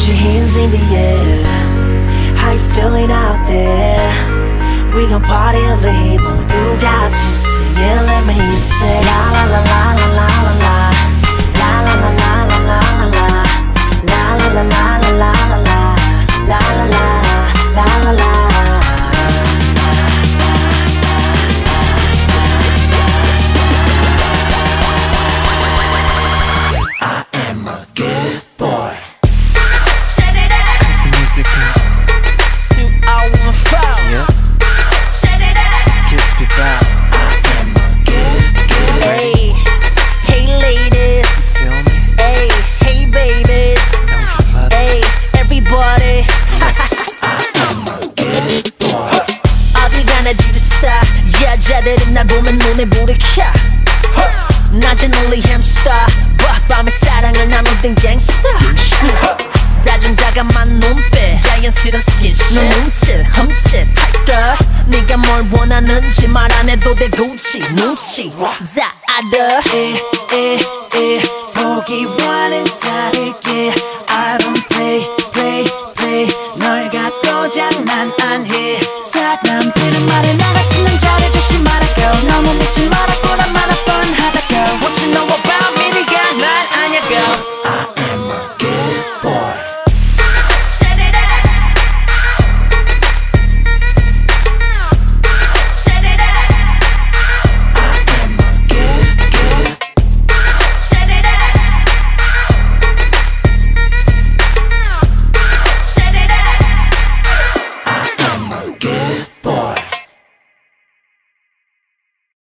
Put your hands in the air How you feeling out there? We gon' party over here a good boy The music yeah. It's good to be back. Hey, hey ladies, Feel me? hey, hey babies, Don't love hey everybody. 어디 가나 지르사 여자들은 날 보면 눈에 불이 켜 낮은 only hamster 밤에 다정다감한 눈빛. 자연스런 스킨십 너 뭉칠 흠칫. 할까? 네가 뭘 원하는지 말 안 해도 돼 굳이 눈치. 다 알아 에에에 보기와는 다르게. I don't play play play. 널 갖고 장난 안해. 사람들은 나가